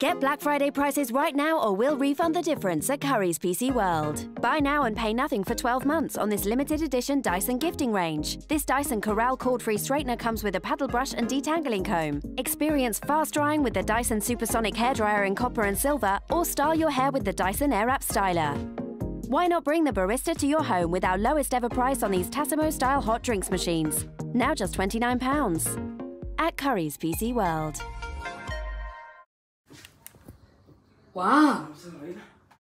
Get Black Friday prices right now or we'll refund the difference at Currys PC World. Buy now and pay nothing for 12 months on this limited edition Dyson gifting range. This Dyson Corrale cord-free straightener comes with a paddle brush and detangling comb. Experience fast drying with the Dyson Supersonic hairdryer in copper and silver or style your hair with the Dyson Airwrap Styler. Why not bring the barista to your home with our lowest ever price on these Tassimo style hot drinks machines? Now just £29. At Currys PC World. 와, 무슨 말이야?